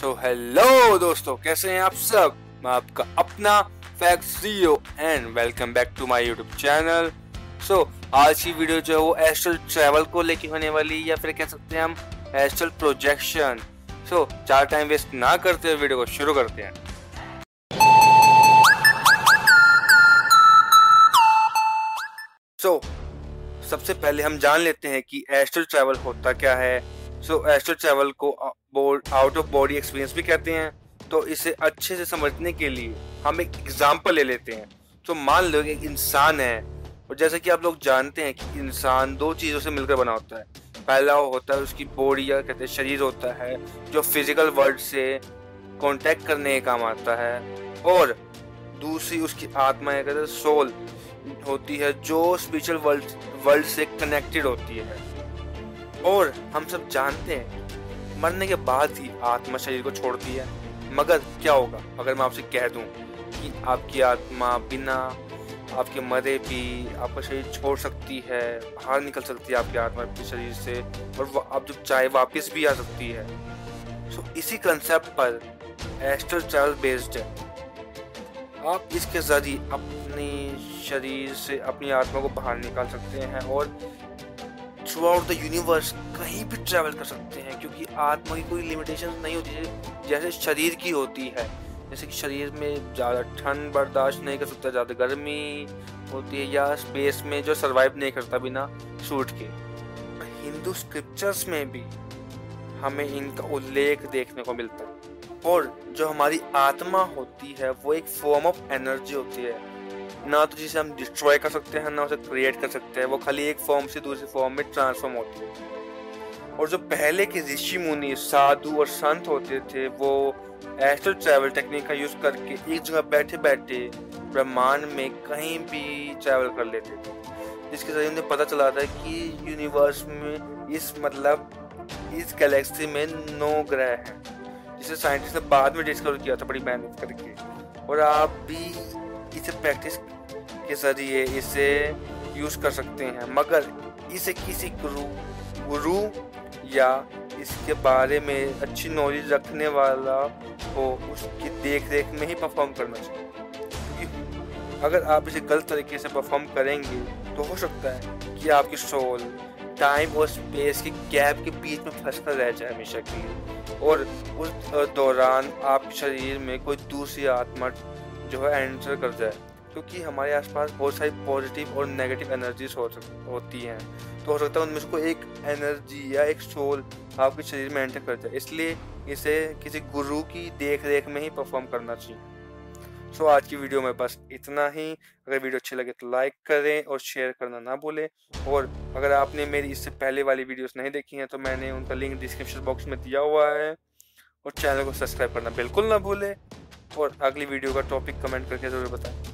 So hello दोस्तों कैसे हैं आप सब? मैं आपका अपना fact CEO and welcome back to my YouTube channel so आज की वीडियो जो है वो एस्ट्रल ट्रैवल को लेके होने वाली या फिर कह सकते हैं हम एस्ट्रल प्रोजेक्शन सो चार टाइम वेस्ट ना करते हुए वीडियो को शुरू करते हैं। सो so, सबसे पहले हम जान लेते हैं कि एस्ट्रल ट्रैवल होता क्या है। सो एस्ट्रल ट्रैवल को आउट ऑफ़ बॉडी एक्सपीरियंस भी कहते हैं तो इसे अच्छे से समझने के लिए हम एक एग्ज़ाम्पल ले लेते हैं। तो मान लो एक इंसान है, और जैसे कि आप लोग जानते हैं कि इंसान दो चीज़ों से मिलकर बना होता है। पहला होता है उसकी बॉडी या कहते हैं शरीर होता है, जो फ़िज़िकल वर्ल्ड से कांटेक्ट करने का काम आता है। और दूसरी उसकी आत्मा या कहते हैं सोल होती है, जो स्पिरिचुअल वर्ल्ड वर्ल्ड से कनेक्टेड होती है। और हम सब जानते हैं मरने के बाद ही आत्मा शरीर को छोड़ती है। मगर क्या होगा? अगर मैं आपसे कह दूँ कि आपकी आत्मा बिना आपके मरे भी आपका शरीर छोड़ सकती है, बाहर निकल सकती है आपकी आत्मा आपके शरीर से, और आप जब चाहे वापस भी आ सकती है। सो इसी कंसेप्ट पर एस्ट्रल ट्रैवल बेस्ड है। आप इसके ज़रिए अपने शरीर से अपनी आत्मा को बाहर निकाल सकते हैं और थ्रू आउट द यूनिवर्स कहीं भी ट्रैवल कर सकते हैं। क्योंकि आत्मा की कोई लिमिटेशन नहीं होती, जैसे शरीर की होती है। जैसे कि शरीर में ज़्यादा ठंड बर्दाश्त नहीं कर सकता, ज़्यादा गर्मी होती है, या स्पेस में जो सर्वाइव नहीं करता बिना सूट के। हिंदू स्क्रिप्चर्स में भी हमें इनका उल्लेख देखने को मिलता है। और जो हमारी आत्मा होती है, वो एक फॉर्म ऑफ़ एनर्जी होती है। ना तो जिसे हम डिस्ट्रॉय कर सकते हैं, ना उसे क्रिएट कर सकते हैं, वो खाली एक फॉर्म से दूसरे फॉर्म में ट्रांसफॉर्म होती है। और जो पहले के ऋषि मुनि, साधु और संत होते थे, वो एस्ट्रल ट्रैवल टेक्निक का यूज़ करके एक जगह बैठे बैठे ब्रह्मांड में कहीं भी ट्रैवल कर लेते थे। जिसके ज़रिए उन्हें पता चला था कि यूनिवर्स में इस मतलब इस गैलेक्सी में नौ ग्रह हैं, जिसे साइंटिस्ट ने बाद में डिस्कवर किया था बड़ी मेहनत करके। और आप भी इसे प्रैक्टिस के ज़रिए इसे यूज़ कर सकते हैं, मगर इसे किसी गुरु गुरु या इसके बारे में अच्छी नॉलेज रखने वाला हो, उसकी देख रेख में ही परफॉर्म करना चाहिए। क्योंकि अगर आप इसे गलत तरीके से परफॉर्म करेंगे तो हो सकता है कि आपकी सोल टाइम और स्पेस के गैप के बीच में फंस कर रह जाए हमेशा के लिए। और उस दौरान आपके शरीर में कोई दूसरी आत्मा जो है एंटर कर जाए। क्योंकि हमारे आसपास बहुत सारी पॉजिटिव और नेगेटिव एनर्जीज हो होती हैं। तो हो सकता है उनमें से कोई एक एनर्जी या एक सोल आपके शरीर में एंटर कर जाए। इसलिए इसे किसी गुरु की देख रेख में ही परफॉर्म करना चाहिए। सो आज की वीडियो में बस इतना ही। अगर वीडियो अच्छी लगे तो लाइक करें और शेयर करना ना भूलें। और अगर आपने मेरी इससे पहले वाली वीडियोस नहीं देखी हैं तो मैंने उनका लिंक डिस्क्रिप्शन बॉक्स में दिया हुआ है। और चैनल को सब्सक्राइब करना बिल्कुल ना भूलें। और अगली वीडियो का टॉपिक कमेंट करके ज़रूर बताएँ।